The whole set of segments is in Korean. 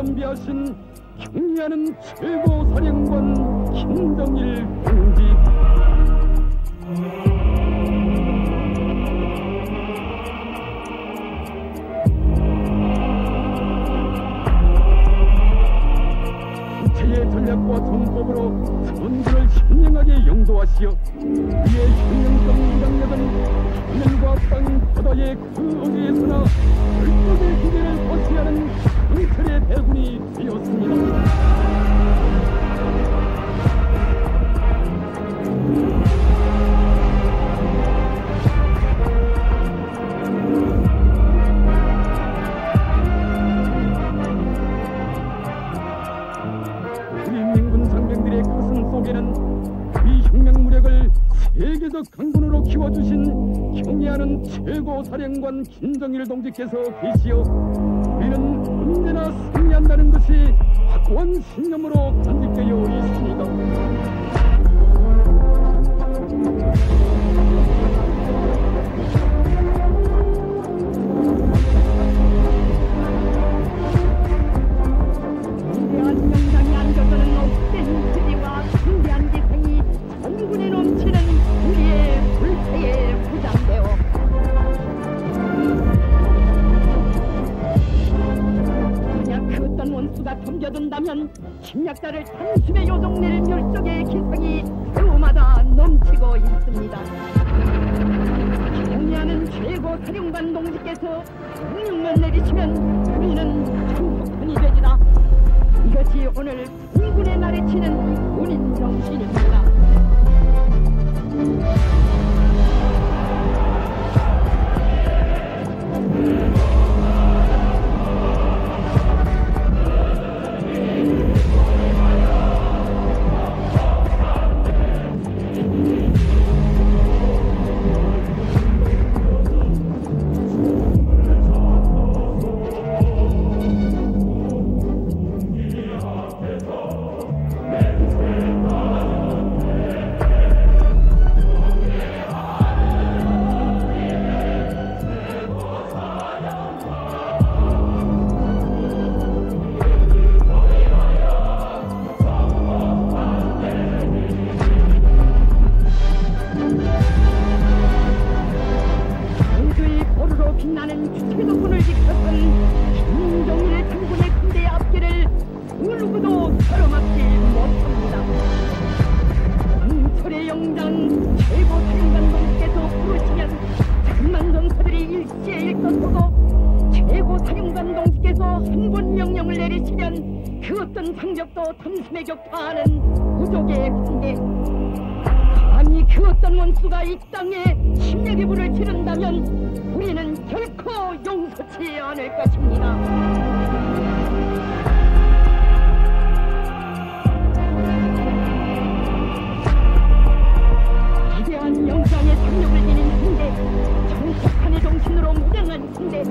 겸비하신 경리하는 최고 사령관 김정일 동지. 주체의 전략과 정법으로 선두를 현명하게 영도하시어 이의 혁명성 무장력은 하늘과 땅 바다의 그 어디에서나 세계적 강군으로 키워주신 경애하는 최고 사령관 김정일 동지께서 계시어 우리는 언제나 승리한다는 것이 확고한 신념으로 간직되어 있습니다. 침략자를 단숨에 요동낼 멸종의 기상이 배우마다 넘치고 있습니다. 경리하는 최고 사령관 동지께서 명령만 내리시면 우리는 정복군이 되리라. 이것이 오늘 군군의 날에 치는 군인 정신입니다. 번 명령을 내리시면 그 어떤 장벽도 탐심에 격파하는 우족의 군대 아니 그 어떤 원수가 이 땅에 침략의 불을 지른다면 우리는 결코 용서치 않을 것입니다. 위대한 영장의 상력을 지닌 군대, 정신으로 무장한 군대, 우리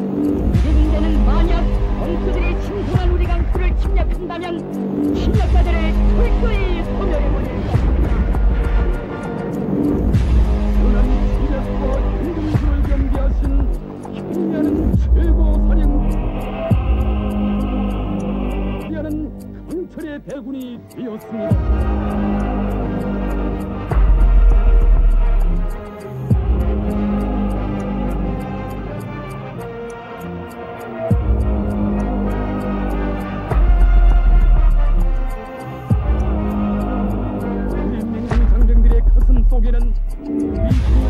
군대는 만약 원수들이 신성한 우리 강수를 침략한다면 침략자들을 철저히 소멸해버릴 것입니다. 연한 지략과 인군수를 겸비하신 경리하는 최고 사령관 하는 강철의 대군이 되었습니다. 가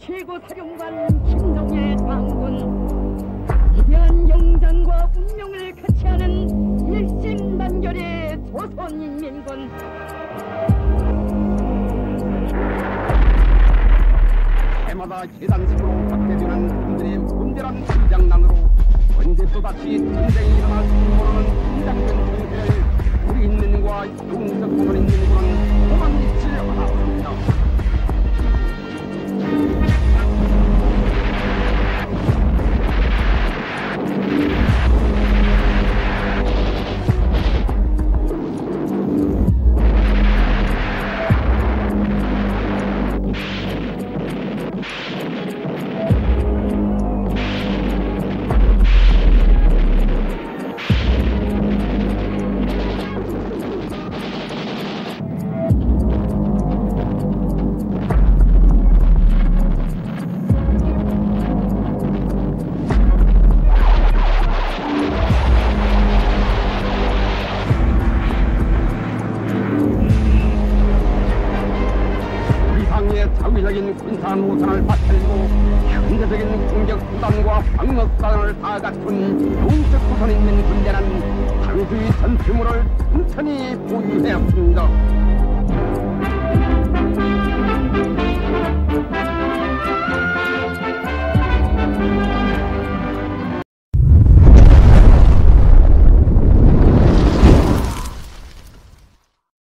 최고 사령관 김동일 장군 위대한 영장과 운명을 같이 하는 일심단결의 조선인민군 해마다 계단식으로 박대되는 군들의 문대란 시장난으로 언제 또다시 전쟁이 일어날지 모르는 이장된 정세를 우리 인민과 용적 보는 인민군은 도만 잊지 않았습니다. 군사 노선을 받들고 현대적인 공격 수단과 방어 수단을 다 갖춘 용적 구선 있는 군대는 당수의 전투물을 천천히 보유해왔습니다.